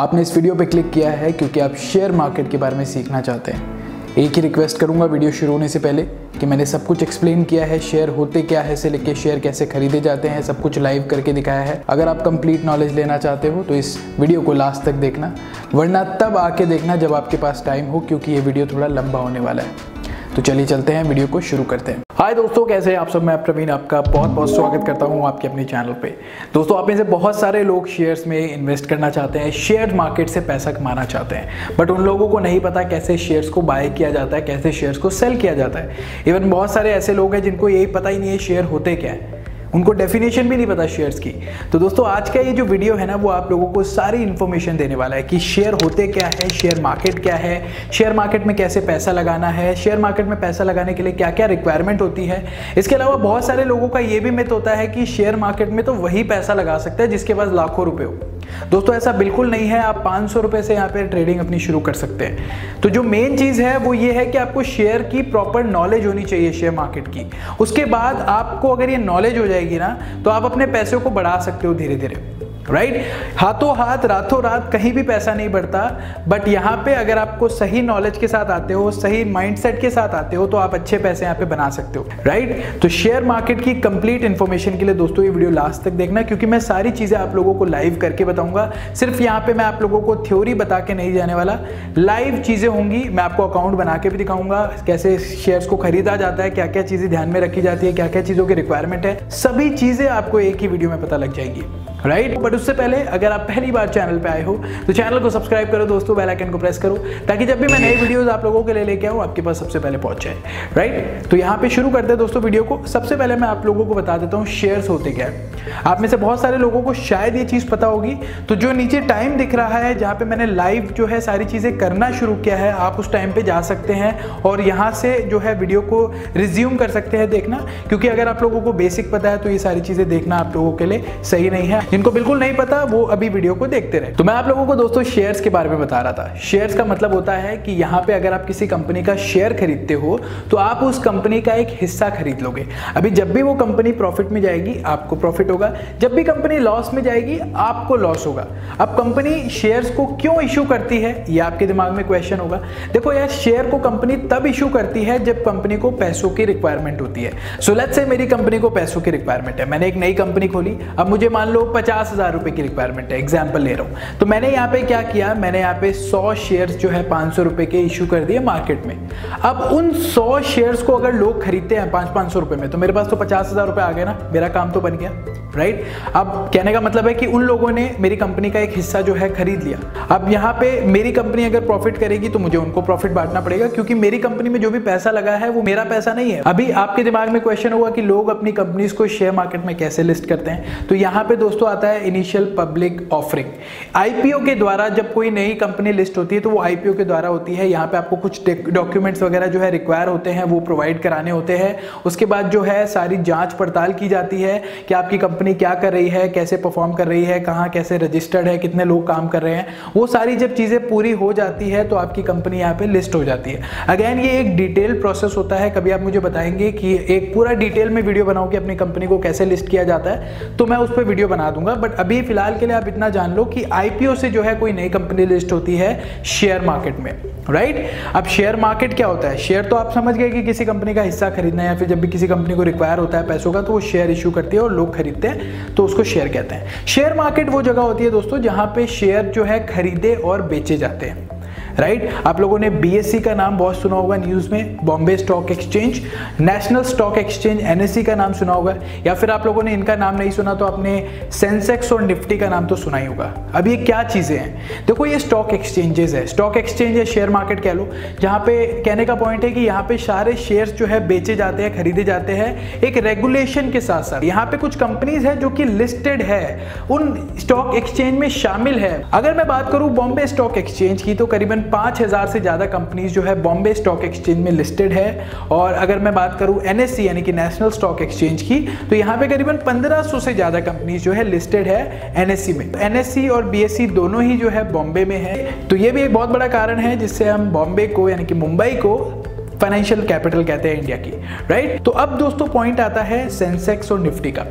आपने इस वीडियो पे क्लिक किया है क्योंकि आप शेयर मार्केट के बारे में सीखना चाहते हैं। एक ही रिक्वेस्ट करूँगा वीडियो शुरू होने से पहले कि मैंने सब कुछ एक्सप्लेन किया है शेयर होते क्या है से लेके शेयर कैसे खरीदे जाते हैं, सब कुछ लाइव करके दिखाया है। अगर आप कंप्लीट नॉलेज लेना चाहते हो तो इस वीडियो को लास्ट तक देखना, वरना तब आके देखना जब आपके पास टाइम हो क्योंकि ये वीडियो थोड़ा लंबा होने वाला है। तो चलिए चलते हैं, वीडियो को शुरू करते हैं। हाय दोस्तों, कैसे हैं आप सब? मैं प्रवीण, आपका बहुत बहुत स्वागत करता हूँ आपके अपने चैनल पे। दोस्तों, आप में से बहुत सारे लोग शेयर्स में इन्वेस्ट करना चाहते हैं शेयर मार्केट से पैसा कमाना चाहते हैं। बट उन लोगों को नहीं पता कैसे शेयर्स को बाय किया जाता है, कैसे शेयर्स को सेल किया जाता है। इवन बहुत सारे ऐसे लोग हैं जिनको यही पता ही नहीं है शेयर होते क्या है। उनको डेफिनेशन भी नहीं पता शेयर्स की। तो दोस्तों, आज का ये जो वीडियो है ना, वो आप लोगों को सारी इन्फॉर्मेशन देने वाला है कि शेयर होते क्या है शेयर मार्केट क्या है शेयर मार्केट में कैसे पैसा लगाना है शेयर मार्केट में पैसा लगाने के लिए क्या क्या रिक्वायरमेंट होती है। इसके अलावा बहुत सारे लोगों का ये भी मित होता है कि शेयर मार्केट में तो वही पैसा लगा सकता है जिसके पास लाखों रुपये हो। दोस्तों, ऐसा बिल्कुल नहीं है। आप पाँच सौ रुपए से यहाँ पे ट्रेडिंग अपनी शुरू कर सकते हैं। तो जो मेन चीज़ है, वो ये है कि आपको शेयर की प्रॉपर नॉलेज होनी चाहिए शेयर मार्केट की। उसके बाद आपको अगर ये नॉलेज हो जाएगी ना तो आप अपने पैसे को बढ़ा सकते हो धीरे धीरे राइट हाथों हाथ, रातों रात कहीं भी पैसा नहीं बढ़ता बट यहाँ पे अगर आपको सही नॉलेज के साथ आते हो, सही माइंडसेट के साथ आते हो तो आप अच्छे पैसे यहाँ पे बना सकते हो। राइट तो शेयर मार्केट की कंप्लीट इन्फॉर्मेशन के लिए दोस्तों, ये वीडियो लास्ट तक देखना, क्योंकि मैं सारी चीज़ें आप लोगों को लाइव करके बताऊँगा। सिर्फ़ यहाँ पे मैं आप लोगों को थ्योरी बता के नहीं जाने वाला। लाइव चीज़ें होंगी, मैं आपको अकाउंट बना के भी दिखाऊँगा, कैसे शेयर्स को खरीदा जाता है क्या क्या चीज़ें ध्यान में रखी जाती है क्या क्या चीज़ों की रिक्वायरमेंट है, सभी चीज़ें आपको एक ही वीडियो में पता लग जाएगी। राइट बट उससे पहले अगर आप पहली बार चैनल पे आए हो तो चैनल को सब्सक्राइब करो दोस्तों बेल आइकन को प्रेस करो, ताकि जब भी मैं नई वीडियोस आप लोगों के लिए लेके आऊँ, आपके पास सबसे पहले पहुँच जाए। राइट तो यहाँ पे शुरू करते हैं दोस्तों वीडियो को। सबसे पहले मैं आप लोगों को बता देता हूँ शेयर्स होते क्या है। आप में से बहुत सारे लोगों को शायद ये चीज़ पता होगी तो जो नीचे टाइम दिख रहा है, जहाँ पे मैंने लाइव जो है सारी चीज़ें करना शुरू किया है, आप उस टाइम पे जा सकते हैं और यहाँ से जो है वीडियो को रिज्यूम कर सकते हैं देखना, क्योंकि अगर आप लोगों को बेसिक पता है तो ये सारी चीज़ें देखना आप लोगों के लिए सही नहीं है। जिनको बिल्कुल नहीं पता, वो अभी वीडियो को देखते रहे। तो मैं आप लोगों को दोस्तों शेयर्स के बारे में बता रहा था। शेयर्स का मतलब होता है कि यहाँ पे अगर आप किसी कंपनी का शेयर खरीदते हो तो आप उस कंपनी का एक हिस्सा खरीद लोगे। अभी जब भी वो कंपनी प्रॉफिट में जाएगी, आपको प्रॉफिट होगा। जब भी कंपनी लॉस में जाएगी, आपको लॉस होगा। अब कंपनी शेयर्स को क्यों इशू करती है, ये आपके दिमाग में क्वेश्चन होगा। देखो यार, शेयर को कंपनी तब इशू करती है जब कंपनी को पैसों की रिक्वायरमेंट होती है। सो लेट्स से मेरी कंपनी को पैसों की रिक्वायरमेंट है। मैंने एक नई कंपनी खोली। अब मुझे मान लो पचास हज़ार रुपये की रिक्वायरमेंट है। एग्ज़ाम्पल ले रहा हूँ। तो मैंने यहाँ पे क्या किया? मैंने यहाँ पे सौ शेयर्स जो है पाँच सौ रुपए के इशू कर दिए मार्केट में। अब उन सौ शेयर्स को अगर लोग खरीदते हैं पाँच पाँच सौ रुपए में तो मेरे पास तो पचास हज़ार रुपए आ गए ना? मेरा काम तो बन गया। राइट अब कहने का मतलब है कि उन लोगों ने मेरी कंपनी का एक हिस्सा जो है खरीद लिया। अब यहाँ पे मेरी कंपनी अगर प्रॉफिट करेगी तो मुझे उनको प्रॉफिट बांटना पड़ेगा, क्योंकि मेरी कंपनी में जो भी पैसा लगा है वो मेरा पैसा नहीं है। अभी आपके दिमाग में क्वेश्चन होगा कि लोग अपनी कंपनीज़ को शेयर मार्केट में कैसे लिस्ट करते हैं। तो यहाँ पे दोस्तों आता है इनिशियल पब्लिक ऑफरिंग आईपीओ के द्वारा जब कोई नई कंपनी लिस्ट होती है तो वो आईपीओ के द्वारा होती है। यहाँ पे आपको कुछ डॉक्यूमेंट्स वगैरह जो है रिक्वायर होते हैं, वो प्रोवाइड कराने होते हैं। उसके बाद जो है सारी जाँच पड़ताल की जाती है कि आपकी कंपनी क्या कर रही है, कैसे परफॉर्म कर रही है, कहाँ कैसे रजिस्टर्ड है, कितने लोग काम कर रहे हैं, वो सारी जब चीज़ें पूरी हो जाती है तो आपकी कंपनी यहाँ पे लिस्ट हो जाती है। अगेन ये एक डिटेल प्रोसेस होता है। कभी आप मुझे बताएँगे कि एक पूरा डिटेल में वीडियो बनाओ कि अपनी कंपनी को कैसे लिस्ट किया जाता है तो मैं उस पर वीडियो बना दूँगा। बट अभी फ़िलहाल के लिए आप इतना जान लो कि आईपीओ से जो है कोई नई कंपनी लिस्ट होती है शेयर मार्केट में। Right right? अब शेयर मार्केट क्या होता है? शेयर तो आप समझ गए कि किसी कंपनी का हिस्सा खरीदना है या फिर जब भी किसी कंपनी को रिक्वायर होता है पैसों का तो वो शेयर इशू करती है और लोग खरीदते हैं तो उसको शेयर कहते हैं। शेयर मार्केट वो जगह होती है दोस्तों जहाँ पे शेयर जो है खरीदे और बेचे जाते हैं। राइट? आप लोगों ने बीएससी का नाम बहुत सुना होगा न्यूज़ में Bombay stock exchange national stock exchange NSC का नाम सुना होगा, या फिर आप लोगों ने इनका नाम नहीं सुना तो आपने सेंसेक्स और निफ्टी का नाम तो सुना ही होगा। अब ये क्या चीज़ें हैं? देखो, ये स्टॉक एक्सचेंजेस है। स्टॉक एक्सचेंज है शेयर मार्केट कह लो, जहाँ पे कहने का पॉइंट है कि यहाँ पे सारे शेयर जो है बेचे जाते हैं, खरीदे जाते हैं एक रेगुलेशन के साथ साथ। यहाँ पे कुछ कंपनीज़ है जो कि लिस्टेड है। उन स्टॉक एक्सचेंज में शामिल है। अगर मैं बात करूँ बॉम्बे स्टॉक एक्सचेंज की तो करीबन पाँच हज़ार से ज़्यादा कंपनीज़ जो है बॉम्बे स्टॉक एक्सचेंज में लिस्टेड है। और अगर मैं बात करूँ एनएससी यानी कि नेशनल स्टॉक एक्सचेंज की तो यहाँ पे करीबन 1500 से ज़्यादा कंपनीज़ जो है लिस्टेड है एनएससी में। एनएससी और बीएससी दोनों ही जो है बॉम्बे में है। तो ये भी एक बहुत बड़ा कारण है जिससे हम बॉम्बे को, यानी कि मुंबई को फाइनेंशियल कैपिटल कहते हैं इंडिया की राइट तो अब दोस्तों पॉइंट आता है सेंसेक्स और निफ्टी का।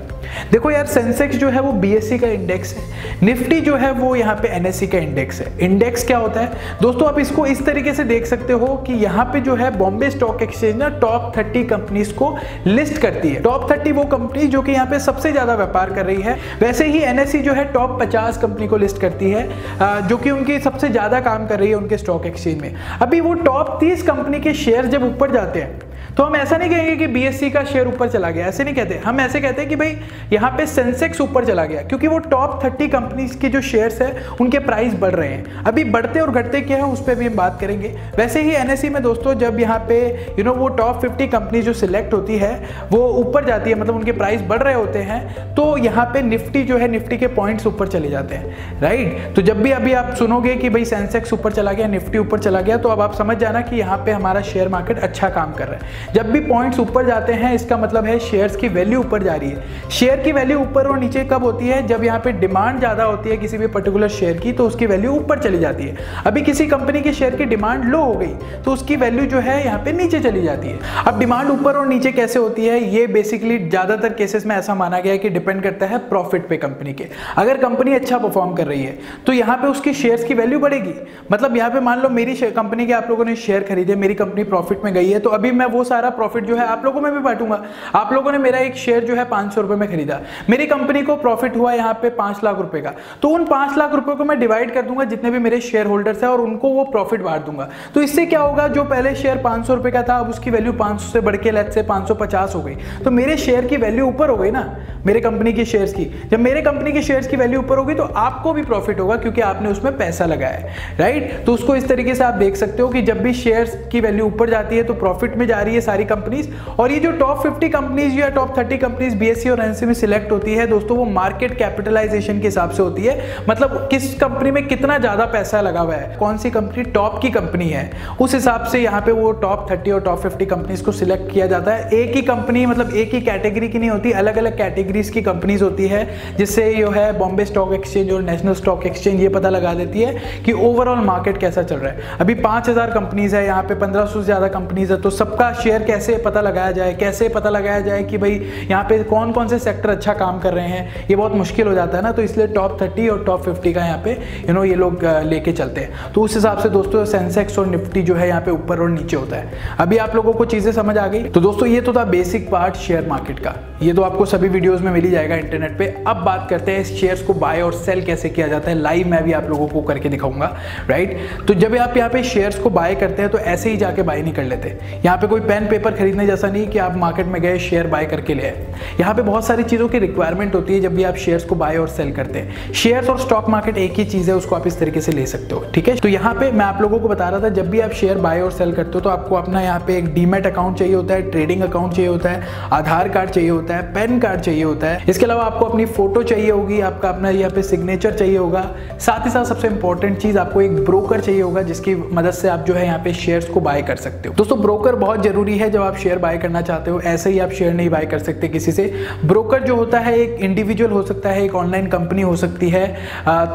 देखो यार सेंसेक्स जो है वो बीएससी का इंडेक्स है। निफ्टी जो है वो यहाँ पे एनएससी का इंडेक्स है। इंडेक्स क्या होता है? दोस्तों, आप इसको इस तरीके से देख सकते हो कि यहाँ पे जो है बॉम्बे स्टॉक एक्सचेंज ना टॉप थर्टी कंपनीज़ को लिस्ट करती है। टॉप थर्टी वो कंपनी जो कि यहाँ पे सबसे ज़्यादा व्यापार कर रही है। वैसे ही एनएससी जो है टॉप पचास कंपनी को लिस्ट करती है जो कि उनकी सबसे ज़्यादा काम कर रही है उनके स्टॉक एक्सचेंज में। अभी वो टॉप तीस कंपनी के शेयर जब ऊपर जाते हैं तो हम ऐसा नहीं कहेंगे कि बीएससी का शेयर ऊपर चला गया, ऐसे नहीं कहते। हम ऐसे कहते हैं कि भाई, यहाँ पे सेंसेक्स ऊपर चला गया, क्योंकि वो टॉप थर्टी कंपनीज़ के जो शेयर्स है, उनके प्राइस बढ़ रहे हैं। अभी बढ़ते और घटते क्या है, उस पर भी हम बात करेंगे। वैसे ही एनएससी में दोस्तों, जब यहाँ पे यू नो वो टॉप फिफ्टी कंपनी जो सिलेक्ट होती है, वो ऊपर जाती है मतलब उनके प्राइस बढ़ रहे होते हैं तो यहाँ पे निफ्टी जो है निफ्टी के पॉइंट्स ऊपर चले जाते हैं राइट तो जब भी अभी आप सुनोगे कि भाई सेंसेक्स ऊपर चला गया निफ्टी ऊपर चला गया तो अब आप समझ जाना कि यहाँ पे हमारा शेयर मार्केट अच्छा काम कर रहा है। जब भी पॉइंट्स ऊपर जाते हैं, इसका मतलब है शेयर्स की वैल्यू ऊपर जा रही है। शेयर की वैल्यू ऊपर और नीचे कब होती है? जब यहाँ पे डिमांड ज़्यादा होती है किसी भी पर्टिकुलर शेयर की तो उसकी वैल्यू ऊपर चली जाती है। अभी किसी कंपनी के शेयर की डिमांड लो हो गई तो उसकी वैल्यू जो है यहाँ पे नीचे चली जाती है। अब डिमांड ऊपर और नीचे कैसे होती है? ये बेसिकली ज़्यादातर केसेस में ऐसा माना गया है कि डिपेंड करता है प्रॉफिट पे कंपनी के। अगर कंपनी अच्छा परफॉर्म कर रही है तो यहाँ पे उसकी शेयर्स की वैल्यू बढ़ेगी। मतलब यहाँ पे मान लो मेरी कंपनी के आप लोगों ने शेयर खरीदे, मेरी कंपनी प्रॉफिट में गई है तो अभी मैं वो सारा प्रॉफिट जो है आप लोगों में भी बांटूँगा। आप लोगों ने मेरा एक शेयर जो है पाँच सौ रुपए में खरीदा। मेरी कंपनी को प्रॉफिट हुआ यहाँ पे पाँच लाख रुपए का। तो उन पाँच लाख रुपए को मैं डिवाइड कर दूँगा, जितने भी मेरे शेयर होल्डर्स है, और उनको वो प्रॉफिट बांट दूँगा। तो इससे क्या होगा, जो पहले शेयर पाँच सौ का था, अब उसकी वैल्यू पाँच सौ बढ़ के लेट से पाँच हो गई। तो मेरे शेयर की वैल्यू ऊपर हो गई ना, मेरे कंपनी के शेयर्स की। जब मेरे कंपनी के शेयर्स की वैल्यू ऊपर होगी तो आपको भी प्रॉफिट होगा, क्योंकि आपने उसमें पैसा लगाया है राइट तो उसको इस तरीके से आप देख सकते हो कि जब भी शेयर्स की वैल्यू ऊपर जाती है तो प्रॉफिट में जा रही है सारी कंपनीज़ और ये जो टॉप 50 कंपनीज़ या टॉप 30 कंपनीज़ बीएससी और एनसी में सिलेक्ट होती है, दोस्तों, वो मार्केट कैपिटलाइजेशन के हिसाब से होती है। मतलब किस कंपनी में कितना ज़्यादा पैसा लगा हुआ है? कौन सी कंपनी टॉप की कंपनी है? उस हिसाब से यहाँ पे वो टॉप थर्टी और टॉप फिफ्टी कंपनीज़ को सिलेक्ट किया जाता है। एक ही कंपनी मतलब एक ही कैटेगरी की नहीं होती अलग अलग कैटेगरीज की कंपनीज़ होती है, जिससे जो है बॉम्बे स्टॉक एक्सचेंज और नेशनल स्टॉक एक्सचेंज ये पता लगा देती है कि ओवरऑल मार्केट कैसा चल रहा है। अभी पाँच हज़ार कंपनीज़ है, यहाँ पे पंद्रह सौ से ज़्यादा कंपनीज़ है तो सबका शेयर कैसे पता लगाया जाए, कैसे पता लगाया जाए कि भाई यहाँ पे कौन कौन से सेक्टर अच्छा काम कर रहे हैं, ये बहुत मुश्किल हो जाता है ना तो इसलिए टॉप थर्टी और टॉप फिफ्टी का यहाँ पे यू नो ये लोग लेके चलते हैं। तो उस हिसाब से दोस्तों सेंसेक्स और निफ्टी जो है यहाँ पे ऊपर और नीचे होता है। अभी आप लोगों को चीज़ें समझ आ गई? तो दोस्तों, ये तो था बेसिक पार्ट शेयर मार्केट का। ये तो आपको सभी वीडियोज़ में मिल जाएगा इंटरनेट पर अब बात करते हैं शेयर्स को बाय और सेल कैसे किया जाता है। लाइव मैं भी आप लोगों को करके दिखाऊँगा राइट तो जब आप यहाँ पे शेयर्स को बाय करते हैं तो ऐसे ही जाके बाय नहीं कर लेते। यहाँ पे कोई पेपर खरीदने जैसा नहीं कि आप मार्केट में गए शेयर बाय करके ले आए। यहाँ पे बहुत सारी चीज़ों की रिक्वायरमेंट होती है जब भी आप शेयर्स को बाय और सेल करते हैं। शेयर्स और स्टॉक मार्केट एक ही चीज़ है, उसको आप इस तरीके से ले सकते हो, ठीक है? तो यहाँ पे मैं आप लोगों को बता रहा था, जब भी आप शेयर बाय और सेल करते हो तो आपको अपना यहाँ पे एक डीमेट अकाउंट चाहिए होता है ट्रेडिंग अकाउंट चाहिए होता है, आधार कार्ड चाहिए होता है पैन कार्ड चाहिए होता है। इसके अलावा आपको अपनी फ़ोटो चाहिए होगी, आपका अपना यहाँ पे सिग्नेचर चाहिए होगा। साथ ही साथ सबसे इंपॉर्टेंट चीज़ आपको एक ब्रोकर चाहिए होगा, जिसकी मदद से आप जो है यहाँ पे शेयर्स को बाय कर सकते हो। दोस्तों ब्रोकर बहुत ज़रूरी है जब आप शेयर बाय करना चाहते हो, ऐसे ही आप शेयर नहीं बाय कर सकते किसी से। ब्रोकर जो होता है, एक इंडिविजुअल हो सकता है, एक ऑनलाइन कंपनी हो सकती है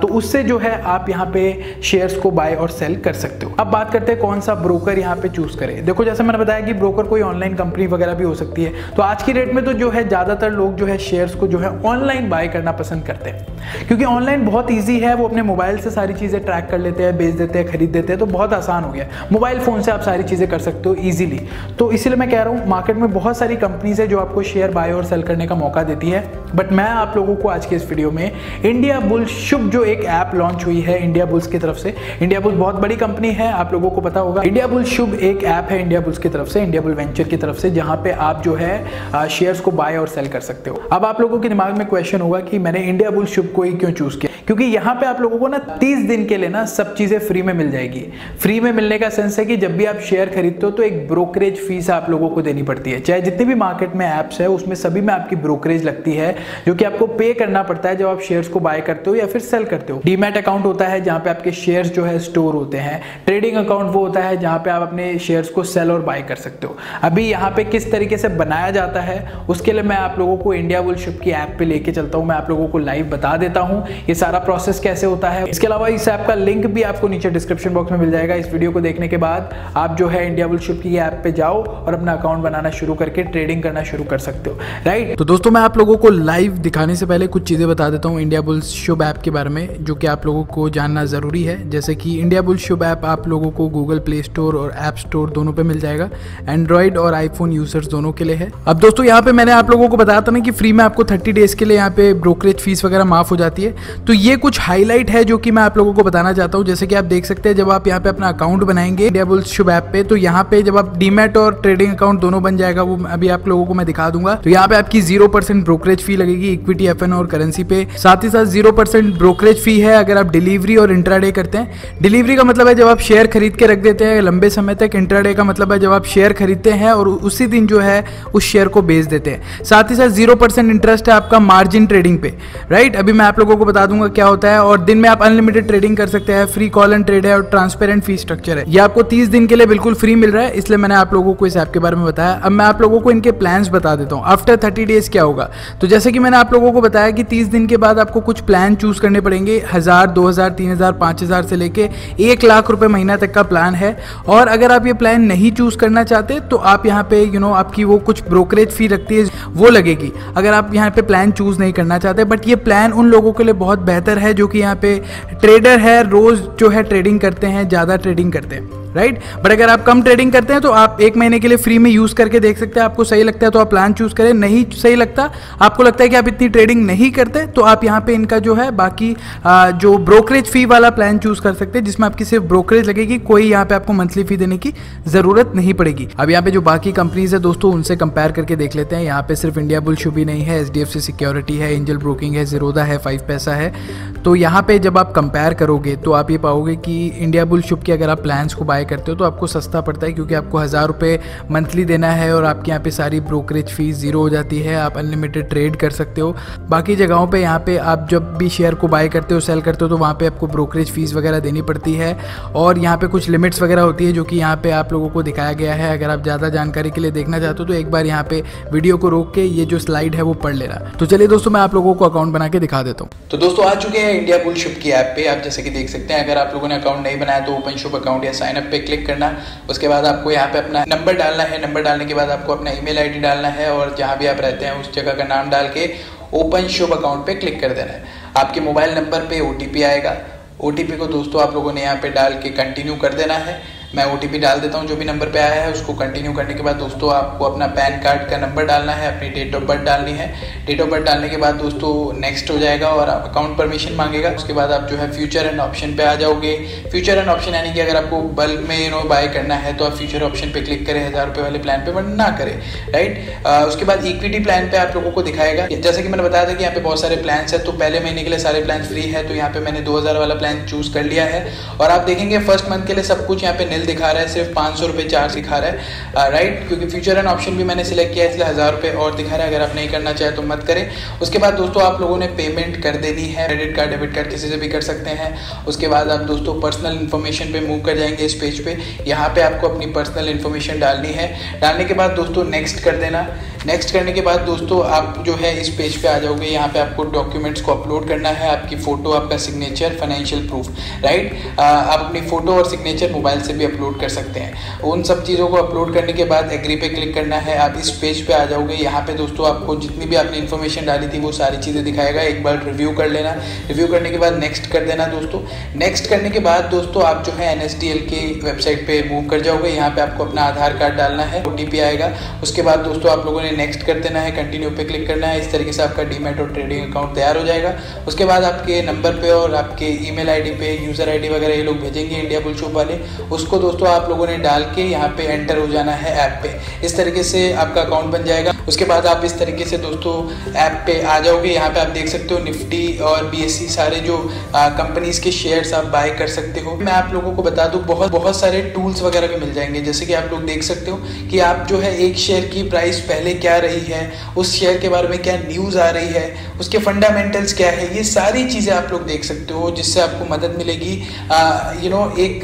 तो उससे जो है आप यहाँ पे शेयर्स को बाय और सेल कर सकते हो। अब बात करते हैं कौन सा ब्रोकर यहाँ पे चूज़ करें। देखो, जैसे मैंने बताया कि ब्रोकर कोई ऑनलाइन कंपनी वगैरह भी हो सकती है तो आज की डेट में तो जो है ज़्यादातर लोग जो है शेयर्स को जो है ऑनलाइन बाय करना पसंद करते हैं। क्योंकि ऑनलाइन बहुत ईजी है, वो अपने मोबाइल से सारी चीज़ें ट्रैक कर लेते हैं, बेच देते हैं, खरीद देते हैं तो बहुत आसान हो गया। मोबाइल फ़ोन से आप सारी चीज़ें कर सकते हो ईजिली तो इसीलिए मैं कह रहा हूँ मार्केट में बहुत सारी कंपनीज़ है जो आपको शेयर बाय और सेल करने का मौका देती है। बट मैं आप लोगों को आज के इस वीडियो में इंडिया बुल शुभ जो एक ऐप लॉन्च हुई है इंडिया बुल्स की तरफ़ से। इंडिया बुल बहुत बड़ी कंपनी है, आप लोगों को पता होगा। इंडिया बुल शुभ एक ऐप है इंडिया बुल्स की तरफ़ से इंडिया बुल वेंचर की तरफ़ से, जहाँ पे आप जो है शेयर्स को बाय और सेल कर सकते हो। अब आप लोगों के दिमाग में क्वेश्चन होगा कि मैंने इंडिया बुल शुभ को ही क्यों चूज़ किया? क्योंकि यहाँ पे आप लोगों को ना 30 दिन के लिए ना सब चीज़ें फ्री में मिल जाएगी। फ्री में मिलने का सेंस है कि जब भी आप शेयर खरीदते हो तो एक ब्रोकरेज फ़ीस आप लोगों को देनी पड़ती है। चाहे जितने भी मार्केट में एप्स है, उसमें सभी में आपकी ब्रोकरेज लगती है, जो कि आपको पे करना पड़ता है जब आप शेयर्स को बाय करते हो या फिर सेल करते हो। डीमैट अकाउंट होता है जहाँ पे आपके शेयर्स जो है स्टोर होते हैं। ट्रेडिंग अकाउंट वो होता है जहाँ पे आप अपने शेयर्स को सेल और बाय कर सकते हो। अभी यहाँ पे किस तरीके से बनाया जाता है, उसके लिए मैं आप लोगों को इंडिया बुल शिप की ऐप पे लेके चलता हूँ। मैं आप लोगों को लाइव बता देता हूँ ये सारा प्रोसेस कैसे होता है। इसके अलावा इस ऐप का लिंक भी आपको नीचे डिस्क्रिप्शन बॉक्स में मिल जाएगा। इस वीडियो को देखने के बाद आप जो है इंडिया बुल शिप की ऐप पे जाओ। आओ और अपना अकाउंट बनाना शुरू करके ट्रेडिंग करना शुरू कर सकते हो राइट तो दोस्तों, मैं आप लोगों को लाइव दिखाने से पहले कुछ चीज़ें बता देता हूँ इंडिया बुल्स शुभ ऐप के बारे में, जो कि आप लोगों को जानना ज़रूरी है। जैसे कि इंडिया बुल्स शुभ ऐप आप लोगों को गूगल प्ले स्टोर और ऐप स्टोर दोनों पे मिल जाएगा। एंड्रॉइड और आईफोन यूज़र्स दोनों के लिए है। अब दोस्तों, यहाँ पे मैंने आप लोगों को बताया था ना कि फ्री में आपको थर्टी डेज़ के लिए यहाँ पे ब्रोकरेज फ़ीस वगैरह माफ़ हो जाती है। तो ये कुछ हाईलाइट है जो कि मैं आप लोगों को बताना चाहता हूँ। जैसे कि आप देख सकते हैं, जब आप यहाँ पे अपना अकाउंट बनाएँगे इंडिया बुल्स शुभ ऐप पे तो यहाँ पे जब आप डीमेट और ट्रेडिंग अकाउंट दोनों बन जाएगा, वो अभी आप लोगों को मैं दिखा दूँगा। तो यहाँ पे आपकी ज़ीरो परसेंट ब्रोकरेज फ़ी लगेगी इक्विटी एफ़ और करेंसी पे। साथ ही साथ ज़ीरो परसेंट ब्रोकरेज फ़ी है अगर आप डिलीवरी और इंट्राडे करते हैं। डिलीवरी का मतलब है जब आप शेयर खरीद के रख देते हैं, लंबे समय तक इंट्राडे का मतलब है जब आप शेयर खरीदते हैं और उसी दिन जो है उस शेयर को बेच देते हैं। साथ ही साथ ज़ीरो परसेंट इंटरेस्ट है आपका मार्जिन ट्रेडिंग पे। राइट अभी मैं आप लोगों को बता दूँगा क्या होता है और दिन में आप अनलिमिटेड ट्रेडिंग कर सकते हैं फ्री कॉल एंड ट्रेड है और ट्रांसपेरेंट फ़ी स्ट्रक्चर है। ये आपको तीस दिन के लिए बिल्कुल फ्री मिल रहा है, इसलिए मैंने आप लोगों को इस ऐप के बारे में बताया। अब मैं आप लोगों को इनके प्लान्स बता देता हूँ। आफ्टर थर्टी डेज़ क्या होगा? तो जैसे कि मैंने आप लोगों को बताया कि तीस दिन के बाद आपको कुछ प्लान चूज़ करने पड़ेंगे। हज़ार, दो हज़ार, तीन हज़ार, पाँच हज़ार से लेके एक लाख रुपए महीना तक का प्लान है। और अगर आप ये प्लान नहीं चूज़ करना चाहते तो आप यहाँ पे यू नो आपकी वो कुछ ब्रोकरेज फ़ी रखती है, वो लगेगी। अगर आप यहाँ पे प्लान चूज़ नहीं करना चाहते बट ये प्लान उन लोगों के लिए बहुत बेहतर है जो कि यहाँ पे ट्रेडर है, रोज जो है ट्रेडिंग करते हैं, ज़्यादा ट्रेडिंग करते हैं। राइट बट अगर आप कम ट्रेडिंग करते हैं तो आप एक महीने के लिए फ्री में यूज़ करके देख सकते हैं, आपको सही लगता है तो आप प्लान चूज़ करें। नहीं सही लगता, आपको लगता है कि आप इतनी ट्रेडिंग नहीं करते तो आप यहाँ पे इनका जो है, बाकी जो ब्रोकरेज फ़ी वाला प्लान चूज़ कर सकते हैं, जिसमें आपकी सिर्फ़ ब्रोकरेज लगेगी, कोई यहाँ पे आपको मंथली फ़ी देने की ज़रूरत नहीं पड़ेगी। अब यहाँ पे जो बाकी कंपनीज़ है, दोस्तों, उनसे कंपेयर करके देख लेते हैं। यहाँ पे सिर्फ़ इंडिया बुल शुभी नहीं है एच सिक्योरिटी है एंजल ब्रोकिंग है जीरोदा है फाइव पैसा है। तो यहाँ पे जब आप कंपेयर करोगे तो आप ये पाओगे कि इंडिया बुल शुभ के अगर आप प्लान्स को बाय करते हो तो आपको सस्ता पड़ता है क्योंकि आपको हज़ार रुपये मंथली देना है और आपके यहाँ पे सारी ब्रोकरेज फ़ीस ज़ीरो हो जाती है। आप अनलिमिटेड ट्रेड कर सकते हो। बाकी जगहों पे यहाँ पे आप जब भी शेयर को बाय करते हो सेल करते हो तो वहाँ पे आपको ब्रोकरेज फ़ीस वगैरह देनी पड़ती है। और यहाँ पे कुछ लिमिट्स वगैरह होती है जो कि यहाँ पे आप लोगों को दिखाया गया है। अगर आप ज़्यादा जानकारी के लिए देखना चाहते हो तो एक बार यहाँ पे वीडियो को रोक के ये जो स्लाइड है वो पढ़ लेना। तो चलिए दोस्तों, मैं आप लोगों को अकाउंट बना के दिखा देता हूँ। तो दोस्तों, आ चुके हैं इंडिया बुल शिप की ऐप पे। आप जैसे कि देख सकते हैं, अगर आप लोगों ने अकाउंट नहीं बनाया तो ओपन शुप अकाउंट या साइन अप पे क्लिक करना। उसके बाद आपको यहाँ पे अपना नंबर डालना है। नंबर डालने के बाद आपको अपना ईमेल आईडी डालना है और जहाँ भी आप रहते हैं, उस जगह का नाम डाल के ओपन शोप अकाउंट पे क्लिक कर देना है। आपके मोबाइल नंबर पे ओटीपी आएगा। ओटीपी को दोस्तों आप लोगों ने यहाँ पे डाल के कंटिन्यू कर देना है। मैं ओटीपी डाल देता हूँ, जो भी नंबर पे आया है, उसको कंटिन्यू करने के बाद दोस्तों आपको अपना पैन कार्ड का नंबर डालना है, अपनी डेट ऑफ़ बर्थ डालनी है। डेट ऑफ़ बर्थ डालने के बाद दोस्तों नेक्स्ट हो जाएगा और आप अकाउंट परमिशन मांगेगा। उसके बाद आप जो है फ्यूचर एंड ऑप्शन पे आ जाओगे। फ्यूचर एंड ऑप्शन यानी कि अगर आपको बल्क में यू नो बाय करना है तो आप फ्यूचर ऑप्शन पे क्लिक करें, हज़ार रुपये वाले प्लान पे बट ना करें राइट उसके बाद इक्विटी प्लान पे आप लोगों को दिखाएगा। जैसे कि मैंने बताया था कि यहाँ पे बहुत सारे प्लान्स है तो पहले महीने के लिए सारे प्लान फ्री है तो यहाँ पे मैंने दो हज़ार वाला प्लान चूज़ कर लिया है। और आप देखेंगे फ़र्स्ट मंथ के लिए सब कुछ यहाँ पे नील दिखा रहा है, सिर्फ़ पाँच सौ रुपये चार्ज दिखा रहा है। राइट क्योंकि फ्यूचर एंड ऑप्शन भी मैंने सिलेक्ट किया इसलिए हज़ार रुपये और दिखा रहा है। अगर आप नहीं करना चाहे तो मत करें। उसके बाद दोस्तों, आप लोगों ने पेमेंट कर देनी है। क्रेडिट कार्ड डेबिट कार्ड किसी से भी कर सकते हैं। उसके बाद आप दोस्तों पर्सनल इन्फॉर्मेशन पे मूव कर जाएँगे इस पेज पे। यहाँ पे आपको अपनी पर्सनल इन्फॉर्मेशन डालनी है। डालने के बाद दोस्तों नेक्स्ट कर देना। नेक्स्ट करने के बाद दोस्तों, आप जो है इस पेज पे आ जाओगे। यहाँ पे आपको डॉक्यूमेंट्स को अपलोड करना है। आपकी फ़ोटो आपका सिग्नेचर फाइनेंशियल प्रूफ राइट आप अपनी फ़ोटो और सिग्नेचर मोबाइल से भी अपलोड कर सकते हैं। उन सब चीज़ों को अपलोड करने के बाद एग्री पे क्लिक करना है। आप इस पेज पे आ जाओगे। यहाँ पे दोस्तों आपको जितनी भी आपने इन्फॉर्मेशन डाली थी, वो सारी चीज़ें दिखाएगा। एक बार रिव्यू कर लेना। रिव्यू करने के बाद नेक्स्ट कर देना दोस्तों। नेक्स्ट करने के बाद दोस्तों आप जो है एन की वेबसाइट पर मूव कर जाओगे। यहाँ पर आपको अपना आधार कार्ड डालना है। ओटीपी आएगा। उसके बाद दोस्तों आप लोगों ने नेक्स्ट कर देना है। कंटिन्यू पे क्लिक करना है। इस तरीके से आपका डीमेट और ट्रेडिंग अकाउंट तैयार हो जाएगा। उसके बाद आपके नंबर पे और आपके ईमेल आईडी पे यूज़र आईडी वगैरह ये लोग भेजेंगे इंडिया बुल शॉप वाले। उसको दोस्तों आप लोगों ने डाल के यहाँ पे एंटर हो जाना है ऐप पे। इस तरीके से आपका अकाउंट बन जाएगा। उसके बाद आप इस तरीके से दोस्तों ऐप पे आ जाओगे। यहाँ पे आप देख सकते हो निफ्टी और बीएससी सारे जो कंपनीज़ के शेयर्स आप बाय कर सकते हो। मैं आप लोगों को बता दूँ, बहुत बहुत सारे टूल्स वगैरह भी मिल जाएँगे। जैसे कि आप लोग देख सकते हो कि आप जो है एक शेयर की प्राइस पहले क्या रही है, उस शेयर के बारे में क्या न्यूज़ आ रही है, उसके फंडामेंटल्स क्या है, ये सारी चीज़ें आप लोग देख सकते हो, जिससे आपको मदद मिलेगी। यू नो एक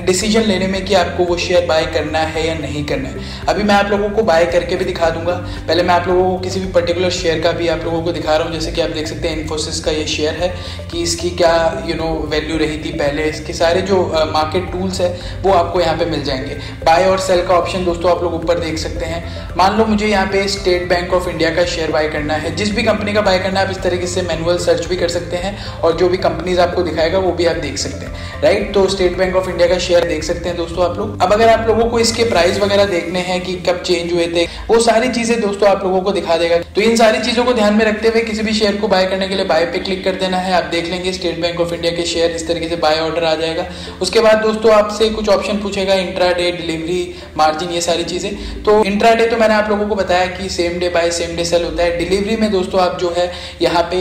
डिसीज़न लेने में कि आपको वो शेयर बाय करना है या नहीं करना है। अभी मैं आप लोगों को बाय करके भी दिखा दूँगा। पहले मैं आप लोगों को किसी भी पर्टिकुलर शेयर का भी आप लोगों को दिखा रहा हूँ। जैसे कि आप देख सकते हैं इन्फोसिस का ये शेयर है कि इसकी क्या यू नो वैल्यू रही थी पहले। इसके सारे जो मार्केट टूल्स है, वो आपको यहाँ पे मिल जाएँगे। बाय और सेल का ऑप्शन दोस्तों आप लोग ऊपर देख सकते हैं। मान लो मुझे यहाँ पे स्टेट बैंक ऑफ़ इंडिया का शेयर बाय करना है। जिस भी कंपनी का बाय करना है, आप इस तरीके से मैनुअल सर्च भी कर सकते हैं और जो भी कंपनीज़ आपको दिखाएगा, वो भी आप देख सकते हैं। राइट तो स्टेट बैंक ऑफ़ इंडिया का शेयर देख सकते हैं दोस्तों आप लोग। अब अगर आप लोगों को इसके प्राइस वगैरह देखने हैं कि कब चेंज हुए थे, वो सारी चीज़ें दोस्तों आप लोगों को दिखा देगा। तो इन सारी चीज़ों को ध्यान में रखते हुए किसी भी शेयर को बाय करने के लिए बाय पे क्लिक कर देना है। आप देख लेंगे स्टेट बैंक ऑफ़ इंडिया के शेयर इस तरीके से बाय ऑर्डर आ जाएगा। उसके बाद दोस्तों आपसे कुछ ऑप्शन पूछेगा इंट्रा डिलीवरी मार्जिन ये सारी चीज़ें। तो इंट्रा तो मैंने आप लोगों को बताया कि same day buy same day sell होता है। डिलीवरी में दोस्तों आप जो है, यहाँ पे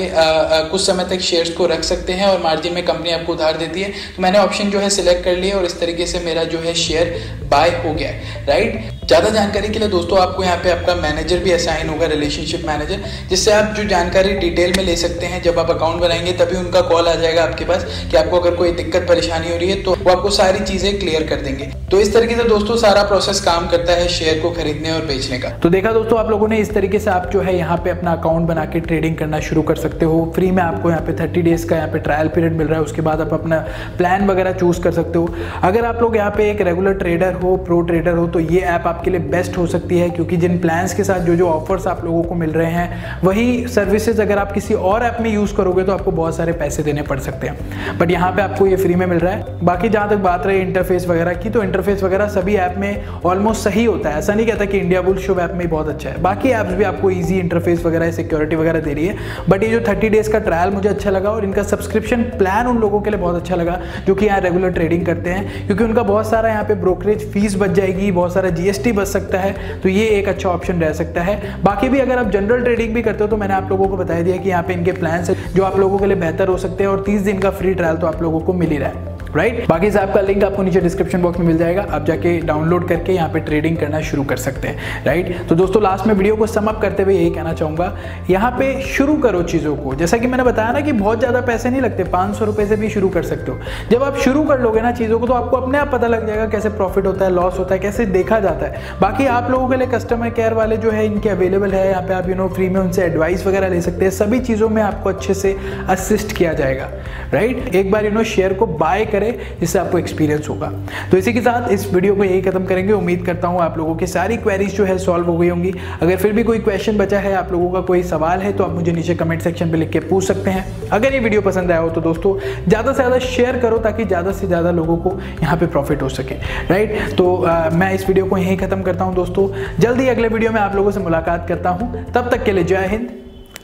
कुछ समय तक शेयर्स को रख सकते हैं और मार्जिन में कंपनी आपको उधार देती है। तो मैंने ऑप्शन जो है सिलेक्ट कर लिया और इस तरीके से मेरा जो है शेयर बाय हो गया राइट ज़्यादा जानकारी के लिए दोस्तों आपको यहाँ पे आपका मैनेजर भी असाइन होगा रिलेशनशिप मैनेजर जिससे आप जो जानकारी डिटेल में ले सकते हैं। जब आप अकाउंट बनाएँगे, तभी उनका कॉल आ जाएगा आपके पास कि आपको अगर कोई दिक्कत, परेशानी हो रही है तो वो आपको सारी चीज़ें क्लियर कर देंगे। तो इस तरीके से दोस्तों सारा प्रोसेस काम करता है शेयर को खरीदने और बेचने का। तो देखा दोस्तों, आप लोगों ने इस तरीके से आप जो है यहाँ पे अपना अकाउंट बना के ट्रेडिंग करना शुरू कर सकते हो। फ्री में आपको यहाँ पे थर्टी डेज़ का यहाँ पे ट्रायल पीरियड मिल रहा है। उसके बाद आप अपना प्लान वगैरह चूज़ कर सकते हो। अगर आप लोग यहाँ पे एक रेगुलर ट्रेडर हो प्रो ट्रेडर हो तो ये ऐप आपके लिए बेस्ट हो सकती है, क्योंकि जिन प्लान्स के साथ जो जो ऑफर्स आप लोगों को मिल रहे हैं, वही सर्विसेज़ अगर आप किसी और ऐप में यूज़ करोगे तो आपको बहुत सारे पैसे देने पड़ सकते हैं। बट यहाँ पे आपको ये फ्री में मिल रहा है। बाकी जहाँ तक बात रही इंटरफेस वगैरह की तो इंटरफेस वगैरह सभी ऐप में ऑलमोस्ट सही होता है। ऐसा नहीं कहता कि इंडिया बुल शुभ ऐप में बहुत अच्छा है। बाकी ऐप्स भी आपको ईजी इंटरफेस वगैरह सिक्योरिटी वगैरह दे रही है। बट ये जो थर्टी डेज़ का ट्रायल मुझे अच्छा लगा, और इनका सब्सक्रिप्शन प्लान उन लोगों के लिए बहुत अच्छा लगा, जो कि यहाँ रेगुलर ट्रेडिंग करते हैं। क्योंकि उनका बहुत सारा यहाँ पे ब्रोकरेज फ़ीस बच जाएगी, बहुत सारा जीएसटी बच सकता है तो ये एक अच्छा ऑप्शन रह सकता है। बाकी भी अगर आप जनरल ट्रेडिंग भी करते हो तो मैंने आप लोगों को बताया दिया कि यहाँ पे इनके प्लान्स है, जो आप लोगों के लिए बेहतर हो सकते हैं, और तीस दिन का फ्री ट्रायल तो आप लोगों को मिल ही रहा है। राइट? बाकी ऐप का लिंक आपको नीचे डिस्क्रिप्शन बॉक्स में मिल जाएगा। आप जाके डाउनलोड करके यहाँ पे ट्रेडिंग करना शुरू कर सकते हैं। राइट? तो दोस्तों लास्ट में वीडियो को समअप करते हुए यही कहना चाहूँगा, यहाँ पे शुरू करो चीज़ों को। जैसा कि मैंने बताया ना कि बहुत ज़्यादा पैसे नहीं लगते, पाँच सौ से भी शुरू कर सकते हो। जब आप शुरू कर लोगे ना चीज़ों को तो आपको अपने आप पता लग जाएगा कैसे प्रॉफिट होता है लॉस होता है, कैसे देखा जाता है। बाकी आप लोगों के लिए कस्टमर केयर वाले जो है, इनके अवेलेबल है, यहाँ पे आप यू नो फ्री में उनसे एडवाइस वगैरह ले सकते हैं। सभी चीज़ों में आपको अच्छे से असिस्ट किया जाएगा। राइट एक बार यू नो शेयर को बाय करें। जिससे आपको एक्सपीरियंस होगा। तो इसी के साथ इस वीडियो को यही खत्म करेंगे। उम्मीद करता हूँ आप लोगों की सारी क्वेरीज जो है सॉल्व हो गई होंगी। अगर फिर भी कोई क्वेश्चन बचा है, आप लोगों का कोई सवाल है तो आप मुझे नीचे कमेंट सेक्शन पर लिख के पूछ सकते हैं। अगर ये वीडियो पसंद आया हो तो दोस्तों, ज़्यादा से ज़्यादा शेयर करो, ताकि ज़्यादा से ज़्यादा लोगों को यहाँ पे प्रॉफिट हो सके। राइट तो मैं इस वीडियो को यहीं खत्म करता हूँ दोस्तों। जल्दी अगले वीडियो में आप लोगों से मुलाकात करता हूँ। तब तक के लिए जय हिंद,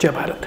जय भारत।